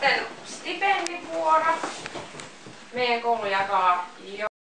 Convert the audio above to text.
sitten stipendivuoro. Meidän koulu jakaa jo.